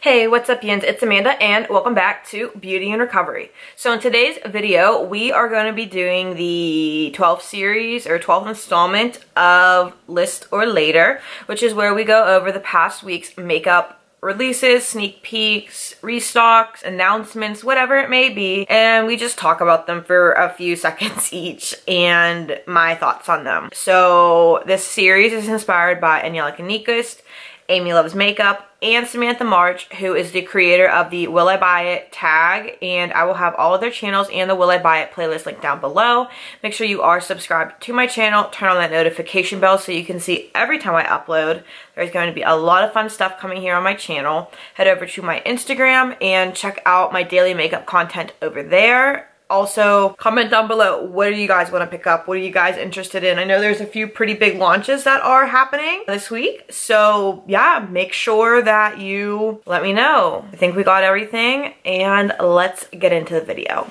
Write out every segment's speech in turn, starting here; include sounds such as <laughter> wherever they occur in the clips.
Hey, what's up yins? It's Amanda and welcome back to Beauty in Recovery. So in today's video, we are going to be doing the 12th series or 12th installment of List or Later, which is where we go over the past week's makeup releases, sneak peeks, restocks, announcements, whatever it may be, and we just talk about them for a few <laughs> seconds each and my thoughts on them. So this series is inspired by Angelica Nyqvist, Amy Loves Makeup, and Samantha March, who is the creator of the Will I Buy It tag. And I will have all of their channels and the Will I Buy It playlist linked down below. Make sure you are subscribed to my channel. Turn on that notification bell so you can see every time I upload. There's going to be a lot of fun stuff coming here on my channel. Head over to my Instagram and check out my daily makeup content over there also, comment down below, what do you guys want to pick up? What are you guys interested in? I know there's a few pretty big launches that are happening this week. So yeah, make sure that you let me know. I think we got everything and let's get into the video.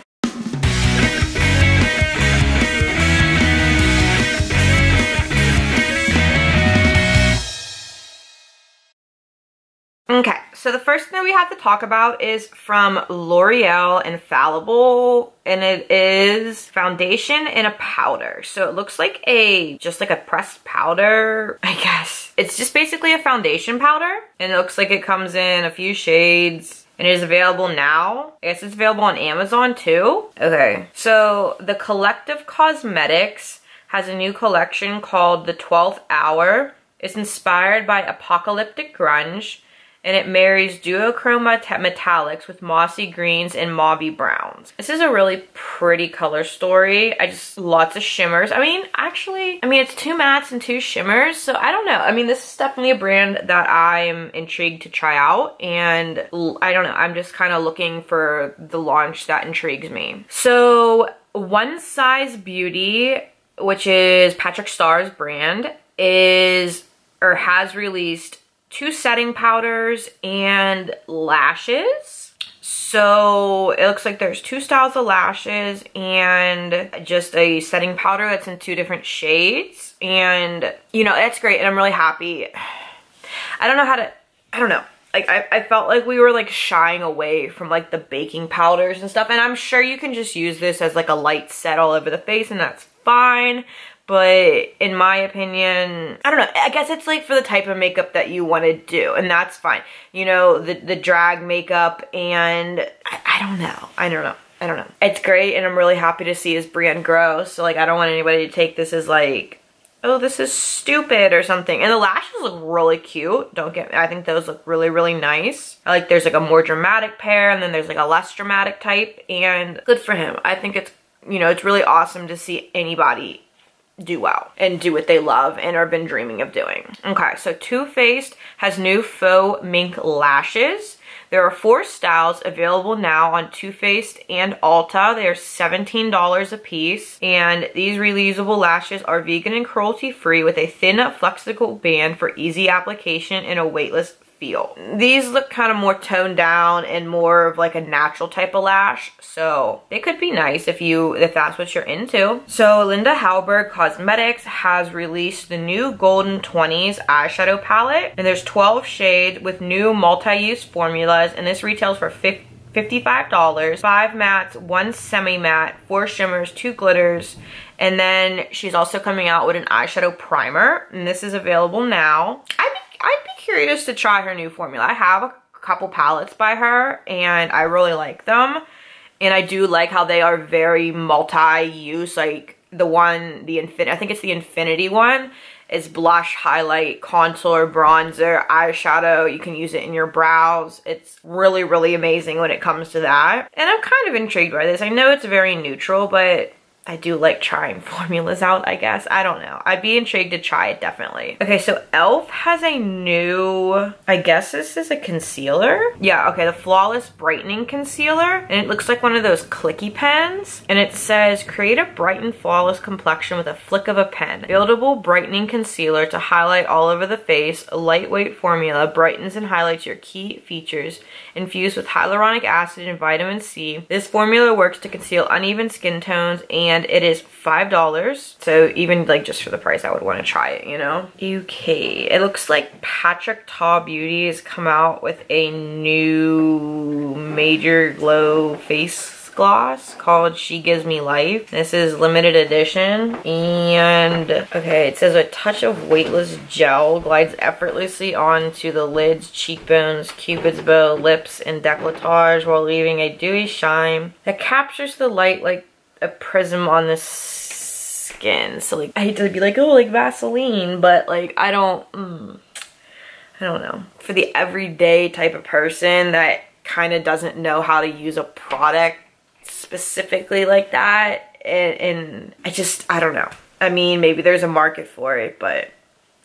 Okay, so the first thing we have to talk about is from L'Oreal Infallible, and it is foundation in a powder. So it looks like a, just like a pressed powder, I guess. It's just basically a foundation powder, and it looks like it comes in a few shades and it is available now. I guess it's available on Amazon too. Okay, so the Collective Cosmetics has a new collection called The 12th Hour. It's inspired by apocalyptic grunge and it marries duochrome metallics with mossy greens and mauvey browns. This is a really pretty color story. I just, lots of shimmers. I mean, actually, I mean, it's two mattes and two shimmers, so I don't know. I mean, this is definitely a brand that I'm intrigued to try out, and I don't know, I'm just kind of looking for the launch that intrigues me. So, One Size Beauty, which is Patrick Starr's brand, is or has released two setting powders and lashes. So it looks like there's two styles of lashes and just a setting powder that's in two different shades. And, you know, that's great and I'm really happy. I don't know how to, I don't know. Like, I, I felt like we were, like, shying away from, like, the baking powders and stuff. And I'm sure you can just use this as, like, a light set all over the face and that's fine but in my opinion, I don't know, I guess it's like for the type of makeup that you want to do, and that's fine. You know, the, the drag makeup, and I, I don't know, I don't know. I don't know. It's great and I'm really happy to see his brand grow. So like I don't want anybody to take this as like, oh this is stupid or something. And the lashes look really cute. Don't get me, I think those look really, really nice. I like there's like a more dramatic pair and then there's like a less dramatic type and good for him. I think it's, you know, it's really awesome to see anybody do well and do what they love and have been dreaming of doing. Okay, so Too Faced has new faux mink lashes. There are four styles available now on Too Faced and Ulta. They are $17 a piece. And these reusable lashes are vegan and cruelty free with a thin flexible band for easy application and a weightless feel. These look kind of more toned down and more of like a natural type of lash. So they could be nice if you if that's what you're into. So Linda Hallberg Cosmetics has released the new Golden 20s eyeshadow palette. And there's 12 shades with new multi-use formulas. And this retails for 50 $55. Five mattes, one semi-matte, four shimmers, two glitters, and then she's also coming out with an eyeshadow primer, and this is available now. I'd be, I'd be curious to try her new formula. I have a couple palettes by her and I really like them. And I do like how they are very multi-use, like the one, the Infinity, I think it's the Infinity one, is blush, highlight, contour, bronzer, eyeshadow. You can use it in your brows. It's really, really amazing when it comes to that. And I'm kind of intrigued by this. I know it's very neutral, but I do like trying <laughs> formulas out, I guess. I don't know. I'd be intrigued to try it, definitely. Okay, so e.l.f. has a new, I guess this is a concealer. Yeah, okay, the Flawless Brightening Concealer. And it looks like one of those clicky pens. And it says, create a bright and flawless complexion with a flick of a pen. Buildable brightening concealer to highlight all over the face. A lightweight formula brightens and highlights your key features. Infused with hyaluronic acid and vitamin C. This formula works to conceal uneven skin tones and and it is $5. So even like just for the price, I would want to try it, you know? Okay, it looks like Patrick Ta Beauty has come out with a new major glow face gloss called She Gives Me Life. This is limited edition. And, okay, it says a touch of weightless gel glides effortlessly onto the lids, cheekbones, cupid's bow, lips, and decolletage while leaving a dewy shine that captures the light like a prism on the skin. So, like, I hate to be like, oh, like Vaseline, but, like, I don't, mm, I don't know. For the everyday type of person that kind of doesn't know how to use a product specifically like that. And, and I just, I don't know. I mean, maybe there's a market for it, but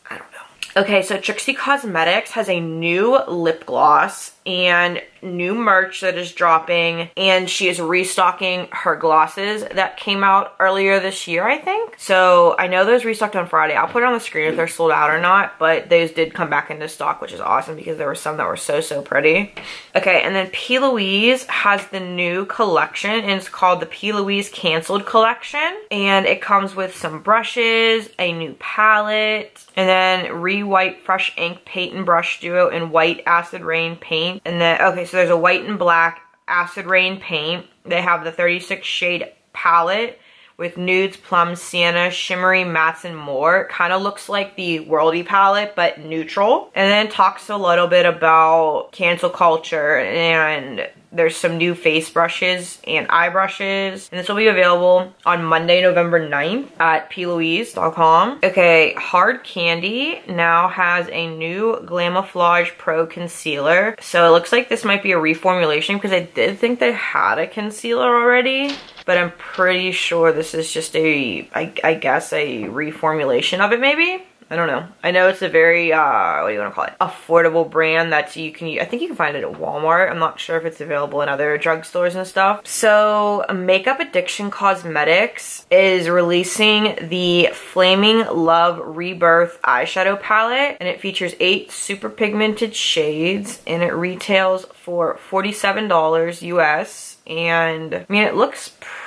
I don't know. Okay, so Trixie Cosmetics has a new lip gloss and new merch that is dropping and she is restocking her glosses that came out earlier this year I think so I know those restocked on Friday I'll put it on the screen if they're sold out or not but those did come back into stock which is awesome because there were some that were so so pretty okay and then P. Louise has the new collection and it's called the P. Louise Canceled Collection and it comes with some brushes a new palette and then Re-White Fresh Ink Paint and Brush Duo in White Acid Rain Paint paint. And then, okay, so there's a white and black acid rain paint. They have the 36 shade palette with nudes, plums, sienna, shimmery mattes, and more. Kind of looks like the Worldy palette, but neutral. And then talks a little bit about cancel culture and there's some new face brushes and eye brushes. And this will be available on Monday, November 9th at plouise.com. Okay, Hard Candy now has a new Glamouflage Pro Concealer. So it looks like this might be a reformulation because I did think they had a concealer already but I'm pretty sure this is just a, I, I guess, a reformulation of it maybe. I don't know. I know it's a very, uh, what do you want to call it? Affordable brand that you can, I think you can find it at Walmart. I'm not sure if it's available in other drugstores and stuff. So Makeup Addiction Cosmetics is releasing the Flaming Love Rebirth eyeshadow palette and it features eight super pigmented shades and it retails for $47 US and I mean it looks pretty.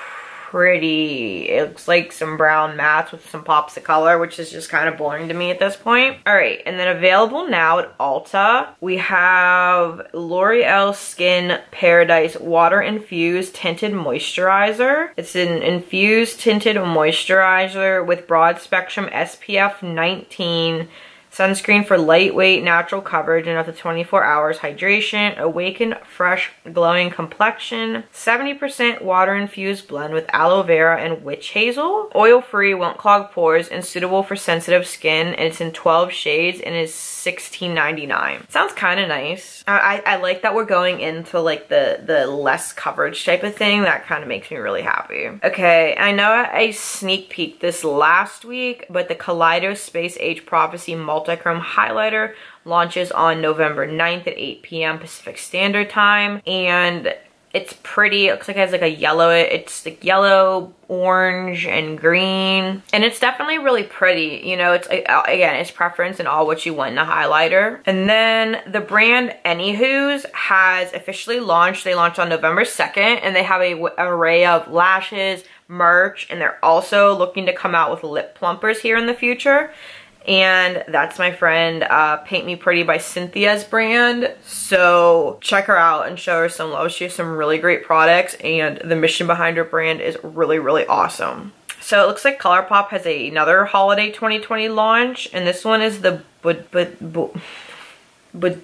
It looks like some brown mats with some pops of color, which is just kind of boring to me at this point. All right, and then available now at Ulta, we have L'Oreal Skin Paradise Water Infused Tinted Moisturizer. It's an infused tinted moisturizer with broad spectrum SPF 19 Sunscreen for lightweight, natural coverage and up to 24 hours hydration. Awaken fresh, glowing complexion. 70% water-infused blend with aloe vera and witch hazel. Oil-free, won't clog pores, and suitable for sensitive skin. And it's in 12 shades and is $16.99. Sounds kind of nice. I, I, I like that we're going into like the, the less coverage type of thing. That kind of makes me really happy. Okay, I know I sneak peeked this last week, but the Kaleido Space Age Prophecy Multichrome Highlighter launches on November 9th at 8 p.m. Pacific Standard Time. And it's pretty. It looks like it has like a yellow, it's like yellow, orange, and green. And it's definitely really pretty. You know, it's again, it's preference and all what you want in a highlighter. And then the brand Any Whooz has officially launched. They launched on November 2nd and they have a array of lashes, merch, and they're also looking to come out with lip plumpers here in the future and that's my friend uh, Paint Me Pretty by Cynthia's brand. So check her out and show her some love. She has some really great products and the mission behind her brand is really, really awesome. So it looks like ColourPop has a, another holiday 2020 launch and this one is the but but but but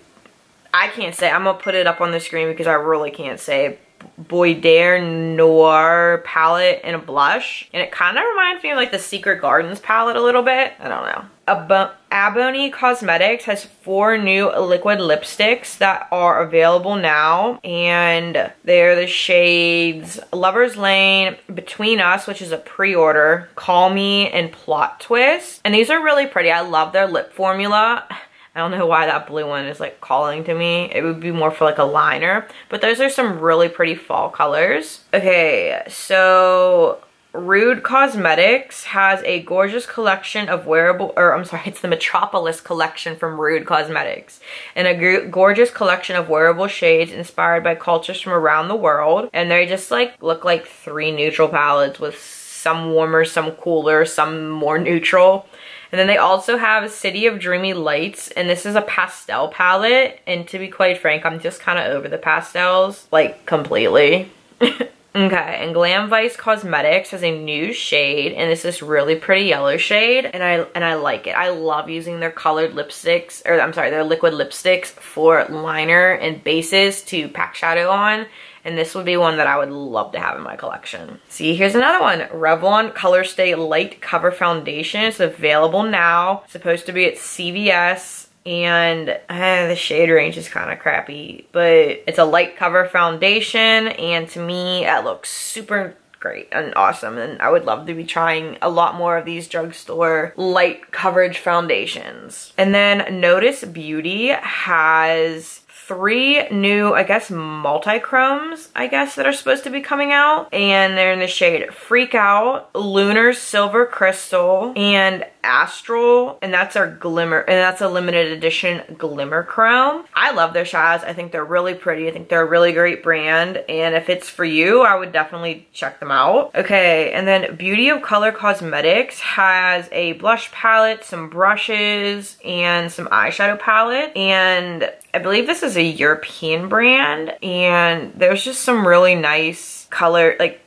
I can't say. I'm gonna put it up on the screen because I really can't say Boy, Boydare Noir palette and a blush. And it kind of reminds me of like the Secret Gardens palette a little bit. I don't know. Ab Aboni Cosmetics has four new liquid lipsticks that are available now. And they're the shades Lover's Lane, Between Us, which is a pre-order, Call Me, and Plot Twist. And these are really pretty. I love their lip formula. I don't know why that blue one is like calling to me. It would be more for like a liner. But those are some really pretty fall colors. Okay, so Rude Cosmetics has a gorgeous collection of wearable, or I'm sorry, <laughs> it's the Metropolis collection from Rude Cosmetics. And a gorgeous collection of wearable shades inspired by cultures from around the world. And they just like look like three neutral palettes with some warmer, some cooler, some more neutral. And then they also have City of Dreamy Lights, and this is a pastel palette. And to be quite frank, I'm just kind of over the pastels, like completely. <laughs> Okay, and Glam Vice Cosmetics has a new shade, and it's this is really pretty yellow shade, and I and I like it. I love using their colored lipsticks, or I'm sorry, their liquid lipsticks for liner and bases to pack shadow on, and this would be one that I would love to have in my collection. See, here's another one. Revlon Color Stay Light Cover Foundation. It's available now. It's supposed to be at CVS and uh, the shade range is kind of crappy but it's a light cover foundation and to me it looks super great and awesome and I would love to be trying a lot more of these drugstore light coverage foundations. And then Notyce Beauty has three new, I guess, multi-chromes, I guess, that are supposed to be coming out. And they're in the shade Freak Out, Lunar Silver Crystal, and Astral, and that's our Glimmer, and that's a limited edition Glimmer Chrome. I love their shadows. I think they're really pretty. I think they're a really great brand, and if it's for you, I would definitely check them out. Okay, and then Beauty of Color Cosmetics has a blush palette, some brushes, and some eyeshadow palette, and I believe this is a European brand, and there's just some really nice color, like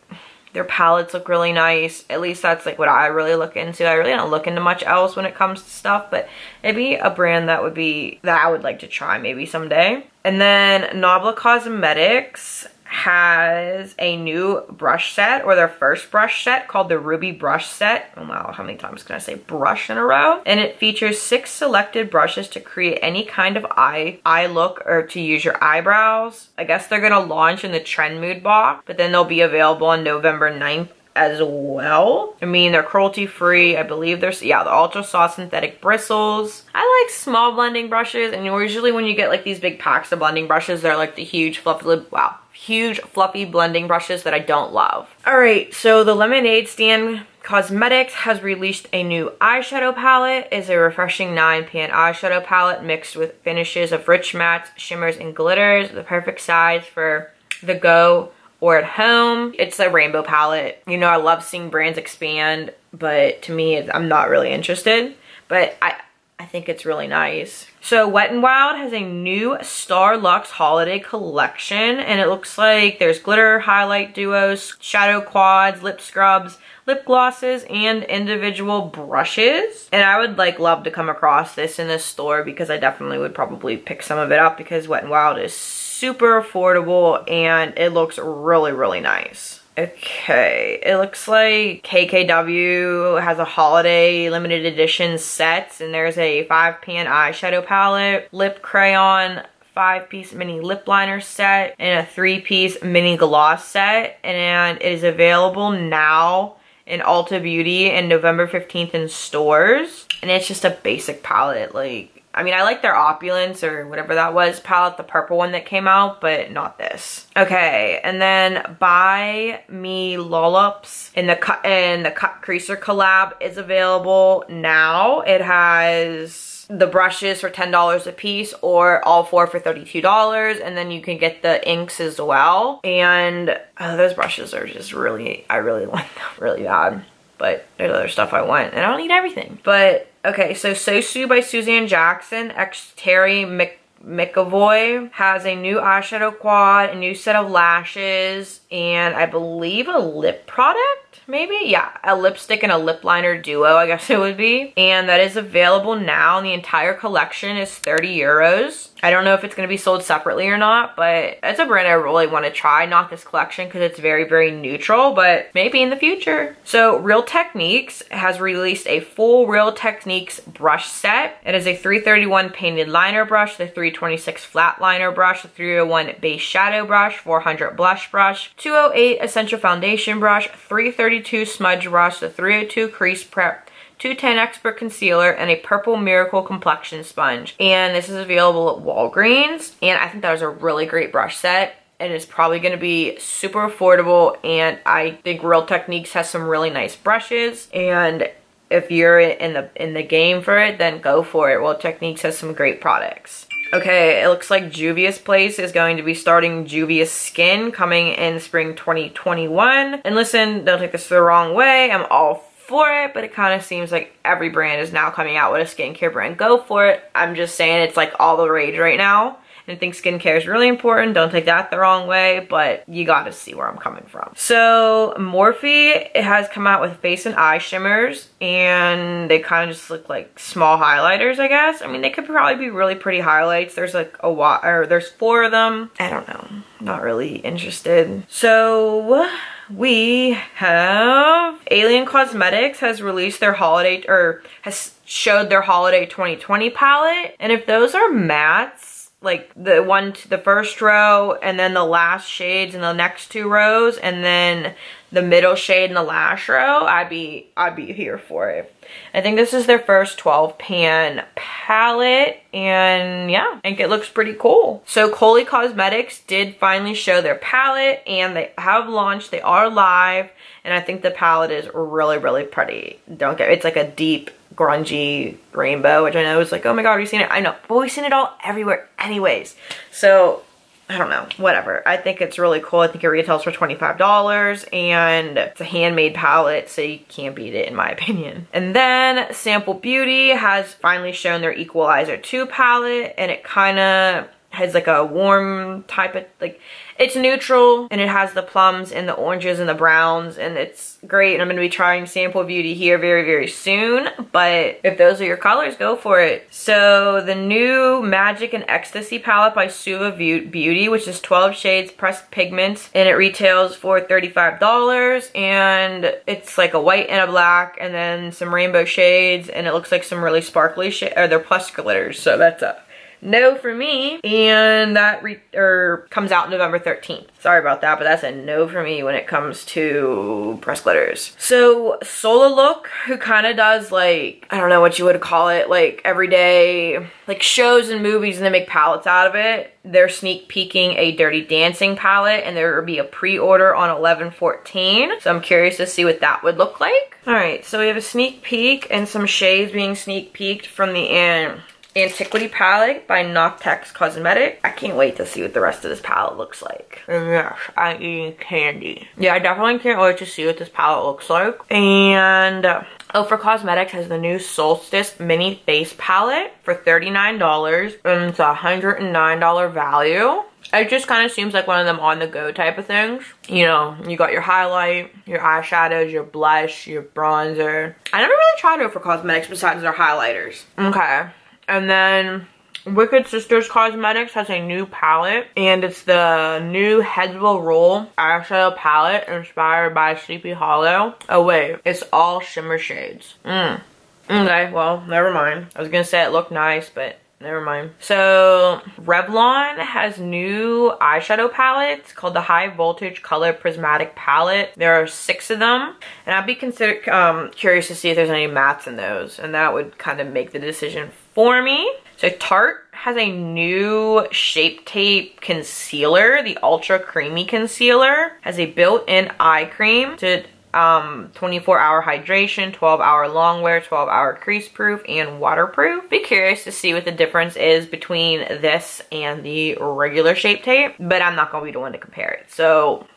their palettes look really nice. At least that's like what I really look into. I really don't look into much else when it comes to stuff, but maybe a brand that would be, that I would like to try maybe someday. And then Nabla Cosmetics has a new brush set or their first brush set called the Ruby Brush Set. Oh wow, how many times can I say brush in a row? And it features six selected brushes to create any kind of eye, eye look or to use your eyebrows. I guess they're gonna launch in the Trend Mood box, but then they'll be available on November 9th as well. I mean, they're cruelty free. I believe there's, yeah, the ultra soft synthetic bristles. I like small blending brushes and usually when you get like these big packs of blending brushes, they're like the huge fluffy, wow, huge fluffy blending brushes that I don't love. All right, so the Lemonade Stand Cosmetics has released a new eyeshadow palette. It's a refreshing 9-pan eyeshadow palette mixed with finishes of rich mattes, shimmers, and glitters. The perfect size for the go or at home. It's a rainbow palette. You know, I love seeing brands expand, but to me, I'm not really interested. But I, I think it's really nice. So Wet n Wild has a new Star Luxe holiday collection and it looks like there's glitter highlight duos, shadow quads, lip scrubs, lip glosses, and individual brushes. And I would like love to come across this in the store because I definitely would probably pick some of it up because Wet n Wild is super affordable and it looks really, really nice. Okay, it looks like KKW has a holiday limited edition set and there's a five pan eyeshadow palette, lip crayon, five piece mini lip liner set, and a three piece mini gloss set. And it is available now in Ulta Beauty and November 15th in stores. And it's just a basic palette, like I mean, I like their Opulence or whatever that was palette, the purple one that came out, but not this. Okay, and then Buy Me Lollips in the cut and the cut creaser collab is available now. It has the brushes for $10 a piece or all four for $32 and then you can get the inks as well and oh, those brushes are just really I really <laughs> want them really bad but there's other stuff I want and I don't need everything but Okay, so Sosu by Susanne Jackson, ex Terry Mc McAvoy has a new eyeshadow quad, a new set of lashes, and I believe a lip product? maybe? Yeah, a lipstick and a lip liner duo, I guess it would be. And that is available now. And the entire collection is 30 euros. I don't know if it's going to be sold separately or not, but it's a brand I really want to try. Not this collection because it's very, very neutral, but maybe in the future. So Real Techniques has released a full Real Techniques brush set. It is a 331 painted liner brush, the 326 flat liner brush, the 301 base shadow brush, 400 blush brush, 208 essential foundation brush, 332 Smudge Brush, the 302 Crease Prep, 210 Expert Concealer, and a Purple Miracle Complexion Sponge. And this is available at Walgreens. And I think that was a really great brush set and it's probably going to be super affordable and I think Real Techniques has some really nice brushes and if you're in the in the game for it then go for it Real Techniques has some great products Okay, it looks like Juvia's Place is going to be starting Juvia's Skin coming in spring 2021. And listen, don't take this the wrong way. I'm all for it, but it kind of seems like every brand is now coming out with a skincare brand. Go for it. I'm just saying it's like all the rage right now and I think skincare is really important. Don't take that the wrong way, but you gotta see where I'm coming from. So Morphe it has come out with face and eye shimmers and they kind of just look like small highlighters, I guess. I mean, they could probably be really pretty highlights. There's like a lot, or there's four of them. I don't know. Not really interested. So we have Alien Cosmetics has released their holiday or has showed their holiday 2020 palette. And if those are mattes, like the one to the first row and then the last shades in the next two rows and then the middle shade in the last row, I'd be I'd be here for it. I think this is their first 12 pan palette and yeah, I think it looks pretty cool. So Coley Cosmetics did finally show their palette and they have launched, they are live and I think the palette is really, really pretty. Don't get, it's like a deep grungy rainbow, which I know is like, oh my god, we've seen it. I know, but we've seen it all everywhere anyways. So, I don't know, whatever. I think it's really cool. I think it retails for $25 and it's a handmade palette, so you can't beat it in my <laughs> opinion. And then Sample Beauty has finally shown their Equalizer 2 palette and it kind of has like a warm type of like it's neutral and it has the plums and the oranges and the browns and it's great and I'm going to be trying Sample Beauty here very, very soon. But if those are your colors, go for it. So the new Magic and Ecstasy palette by Suva Beauty, which is 12 shades pressed pigments and it retails for $35 and it's like a white and a black and then some rainbow shades and it looks like some really sparkly or they're plus glitters. So that's a no for me. And that re or comes out November 13th. Sorry about that, but that's a no for me when it comes to press glitters. So Sola Look, who kind of does like, I don't know what you would call it, like everyday, like shows and movies and they make palettes out of it. They're sneak peeking a Dirty Dancing palette and there will be a pre-order on 11-14. So I'm curious to see what that would look like. All right, so we have a sneak peek and some shades being sneak peeked from the end Antiquity palette by Noctex Cosmetic. I can't wait to see what the rest of this palette looks like. And yes, I eat candy. Yeah, I definitely can't wait to see what this palette looks like. And uh, Ofra Cosmetics has the new Solstice Mini Face Palette for $39 and it's a $109 value. It just kind of seems like one of them on-the-go type of things. You know, you got your highlight, your eyeshadows, your blush, your bronzer. I never really tried Ofra Cosmetics besides their highlighters. Okay. And then Wicked Sisters Cosmetics has a new palette and it's the new Heads Will Roll eyeshadow palette inspired by Sleepy Hollow. Oh wait, it's all shimmer shades. Mm. Okay, well, never mind. I was gonna say it looked nice, but never mind. So Revlon has new eyeshadow palettes called the High Voltage Color Prismatic Palette. There are six of them and I'd be consider um, curious to see if there's any mattes in those and that would kind of make the decision for me. So Tarte has a new Shape Tape concealer, the Ultra Creamy Concealer. Has a built-in eye cream to um, 24 hour hydration, 12 hour long wear, 12 hour crease proof, and waterproof. Be curious to see what the difference is between this and the regular Shape Tape, but I'm not gonna be the one to compare it. So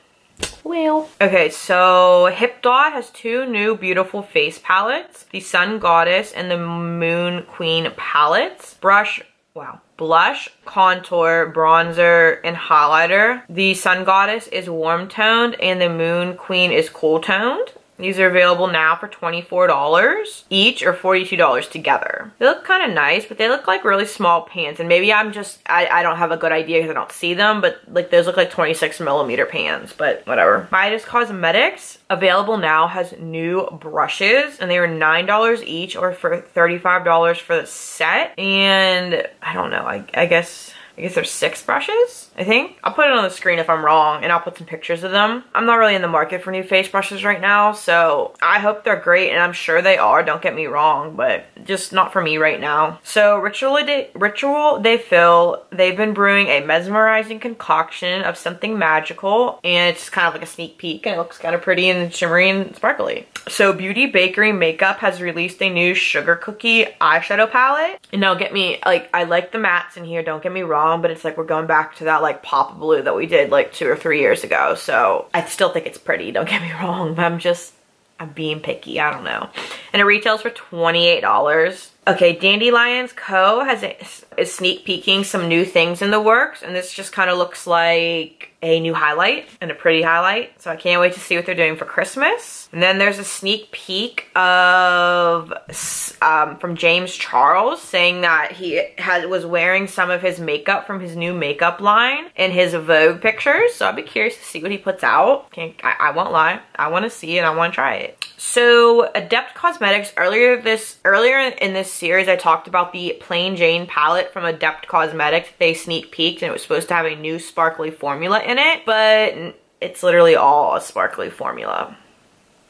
well. Okay, so HipDot has two new beautiful face palettes. The Sun Goddess and the Moon Queen palettes. Brush, wow. Blush, contour, bronzer, and highlighter. The Sun Goddess is warm toned and the Moon Queen is cool toned. These are available now for $24 each or $42 together. They look kind of nice, but they look like really small pans. And maybe I'm just, I, I don't have a good idea because I don't see them, but like those look like 26 millimeter pans, but whatever. Midas Cosmetics, available now, has new brushes and they were $9 each or for $35 for the set. And I don't know, I, I guess I guess there's six brushes, I think. I'll put it on the screen if I'm wrong and I'll put some pictures of them. I'm not really in the market for new face brushes right now, so I hope they're great and I'm sure they are, don't get me wrong, but just not for me right now. So Rituel de, Rituel de Fille, they've been brewing a mesmerizing concoction of something magical and it's kind of like a sneak peek and it looks kind of pretty and shimmery and sparkly. So Beauty Bakerie Makeup has released a new sugar cookie eyeshadow palette. And now get me, like, I like the mattes in here, don't get me wrong, but it's like we're going back to that like pop of blue that we did like two or three years ago. So I still think it's pretty, don't <laughs> get me wrong, but I'm just, I'm being picky, I don't know. And it retails for $28. Okay, DandyLions Co. has a, is sneak peeking some new things in the works, and this just kind of looks like a new highlight and a pretty highlight. So I can't wait to see what they're doing for Christmas. And then there's a sneak peek of um, from James Charles saying that he had was wearing some of his makeup from his new makeup line in his Vogue pictures. So I'll be curious to see what he puts out. Can't, I, I won't lie. I want to see it. I want to try it. So Adept Cosmetics earlier this earlier in this series I talked about the Plain Jane palette from Adept Cosmetics. They sneak peeked and it was supposed to have a new sparkly formula in it, but it's literally all a sparkly formula.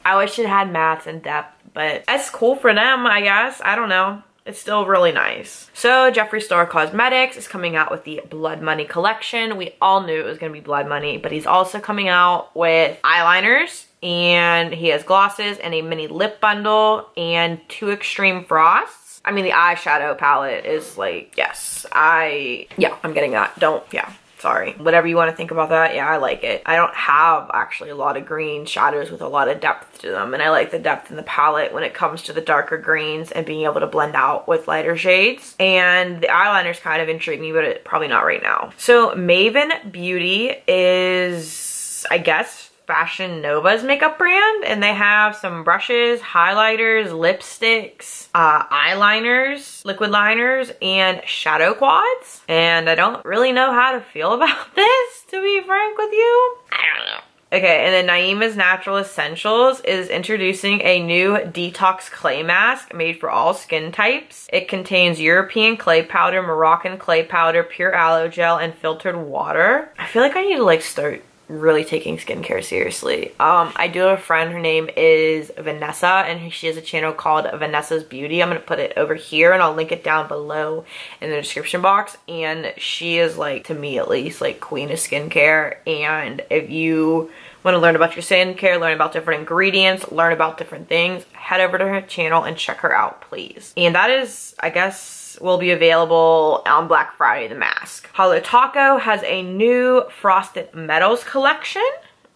I wish it had mattes and depth, but that's cool for them, I guess. I don't know. It's still really nice. So Jeffree Star Cosmetics is coming out with the Blood Money collection. We all knew it was going to be Blood Money, but he's also coming out with eyeliners and he has glosses and a mini lip bundle and two extreme frosts. I mean, the eyeshadow palette is like, yes, I, yeah, I'm getting that. Don't, yeah, sorry. Whatever you want to think about that, yeah, I like it. I don't have actually a lot of green shadows with a lot of depth to them, and I like the depth in the palette when it comes to the darker greens and being able to blend out with lighter shades. And the eyeliners kind of intrigue me, but it, probably not right now. So Maven Beauty is, I guess, Fashion Nova's makeup brand and they have some brushes, highlighters, lipsticks, uh, eyeliners, liquid liners, and shadow quads. And I don't really know how to feel <laughs> about this, to be frank with you. I don't know. Okay, and then Naeemah's Natural Essentials is introducing a new detox clay mask made for all skin types. It contains European clay powder, Moroccan clay powder, pure aloe gel, and filtered water. I feel like I need to like start really taking skincare seriously. Um, I do have a friend, her name is Vanessa, and she has a channel called Vanessa's Beauty. I'm gonna put it over here and I'll link it down below in the description box. And she is like, to me at least, like queen of skincare. And if you want to learn about your skincare, learn about different ingredients, learn about different things, head over to her channel and check her out, please. And that is, I guess, will be available on Black Friday, the mask. Holo Taco has a new Frosted Metals collection.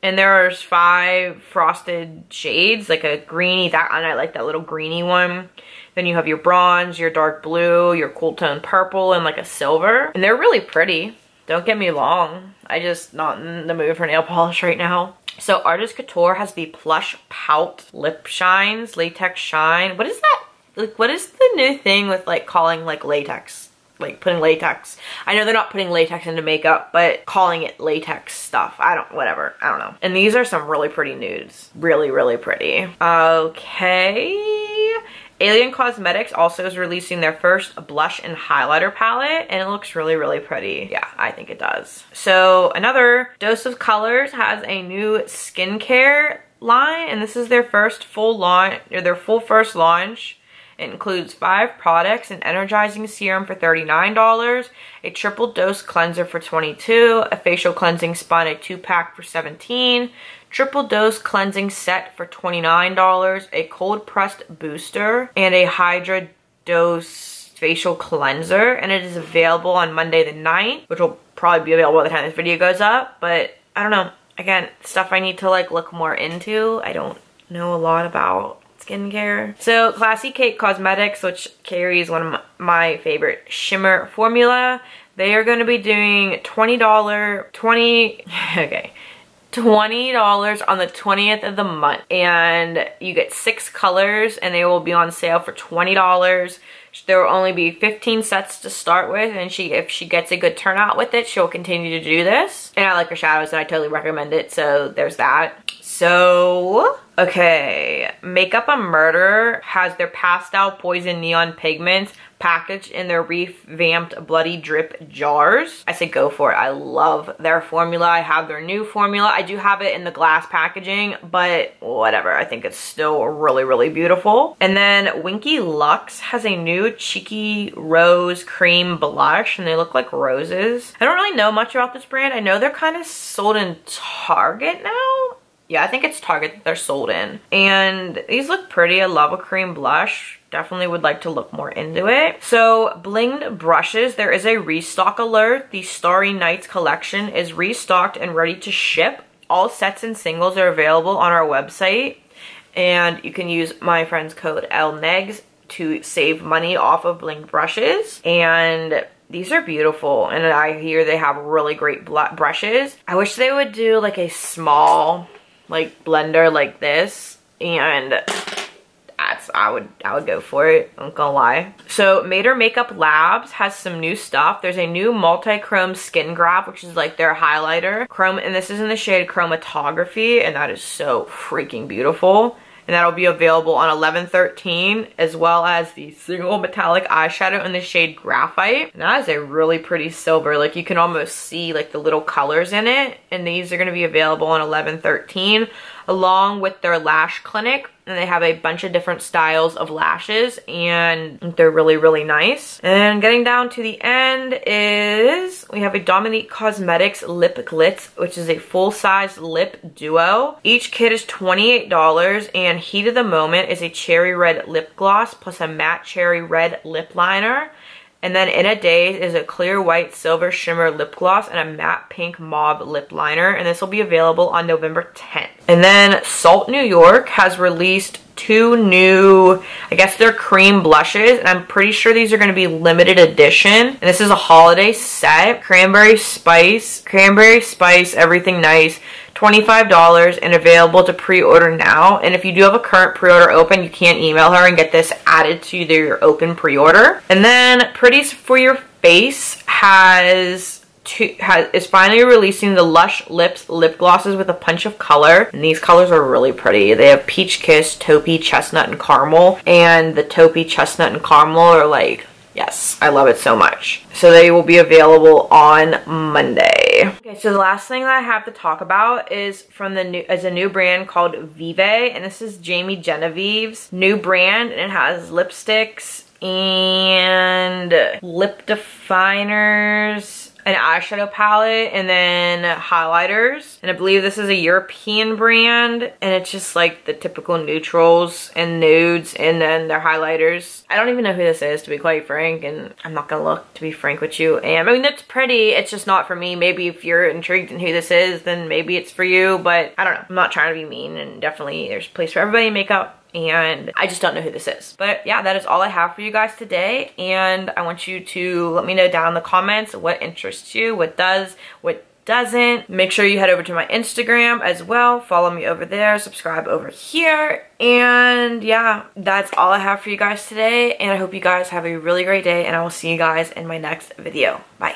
And there's five frosted shades, like a greeny, that and I like that little greeny one. Then you have your bronze, your dark blue, your cool tone purple, and like a silver. And they're really pretty. Don't get me wrong. I just not in the mood for nail polish right now. So Artist Couture has the Plush Pout Lip Shines, Latex Shine. What is that like what is the new thing with like calling like latex like putting latex i know they're not putting latex into makeup but calling it latex stuff i don't whatever i don't know and these are some really pretty nudes really really pretty okay Alien Cosmetics also is releasing their first blush and highlighter palette and it looks really, really pretty. Yeah, I think it does. So another Dose of Colors has a new skincare line and this is their first full launch, or their full first launch. It includes five products, an energizing serum for $39, a triple dose cleanser for $22, a facial cleansing spun, a two pack for $17, triple dose cleansing set for $29, a cold pressed booster, and a Hydra dose facial cleanser. And it is available on Monday the 9th, which will probably be available by the time this video goes up. But I don't know. Again, stuff I need to like look more into. I don't know a lot about skincare. So Classy Cake Cosmetics, which carries one of my favorite shimmer formula, they are going to be doing $20, 20, <laughs> okay, $20 on the 20th of the month. And you get six colors and they will be on sale for $20. There will only be 15 sets to start with and she, if she gets a good turnout with it, she'll continue to do this. And I like her shadows and I totally recommend it, so there's that. So, okay, Makeup a Murder has their pastel poison neon pigments packaged in their revamped bloody drip jars. I say go for it. I love their formula. I have their new formula. I do have it in the glass packaging, but whatever. I think it's still really, really beautiful. And then Winky Lux has a new Cheeky Rose Cream Blush, and they look like roses. I don't really know much about this brand. I know they're kind of sold in Target now. Yeah, I think it's Target that they're sold in. And these look pretty. I love a cream blush definitely would like to look more into it. So blinged brushes, there is a restock alert. The Starry Nights collection is restocked and ready to ship. All sets and singles are available on our website and you can use my friend's code LNEGS to save money off of blinged brushes and these are beautiful and I hear they have really great brushes. I wish they would do like a small like blender like this and that's I would I would go for it. I'm gonna lie. So Maeder Makeup Labs has some new stuff. There's a new multi-chrome skin grab, which is like their highlighter. Chrome, and this is in the shade Chromatography, and that is so freaking beautiful and that'll be available on 1113 as well as the single metallic eyeshadow in the shade graphite. And that is a really pretty silver. Like you can almost see like the little colors in it. And these are going to be available on 1113 along with their lash clinic and they have a bunch of different styles of lashes and they're really really nice. And getting down to the end is we have a Dominique Cosmetics lip glitz which is a full-size lip duo. Each kit is $28 and heat of the moment is a cherry red lip gloss plus a matte cherry red lip liner and then In a Day is a clear white silver shimmer lip gloss and a matte pink mauve lip liner. And this will be available on November 10th. And then Salt New York has released two new, I guess they're cream blushes. And I'm pretty sure these are going to be limited edition. And this is a holiday set. Cranberry Spice, Cranberry Spice, Everything Nice. $25 and available to pre-order now. And if you do have a current pre-order open, you can email her and get this added to your open pre-order. And then Pretty for Your Face has Two, has, is finally releasing the Lush Lips lip glosses with a punch of color. And these colors are really pretty. They have Peach Kiss, Taupey, Chestnut, and Caramel. And the Taupey, Chestnut, and Caramel are like Yes, I love it so much. So they will be available on Monday. Okay, so the last thing that I have to talk about is from the new, is a new brand called Vieve, and this is Jamie Genevieve's new brand, and it has lipsticks and lip definers an eyeshadow palette and then highlighters. And I believe this is a European brand and it's just like the typical neutrals and nudes and then their highlighters. I don't even know who this is to be quite frank and I'm not gonna look to be frank with you. And I mean, it's pretty, it's just not for me. Maybe if you're intrigued in who this is, then maybe it's for you, but I don't know. I'm not trying to be mean and definitely there's a place for everybody in makeup and I just don't know who this is. But yeah, that is all I have for you guys today. And I want you to let me know down in the comments what interests you, what does, what doesn't. Make sure you head over to my Instagram as well. Follow me over there, subscribe over here. And yeah, that's all I have for you guys today. And I hope you guys have a really great day and I will see you guys in my next video. Bye.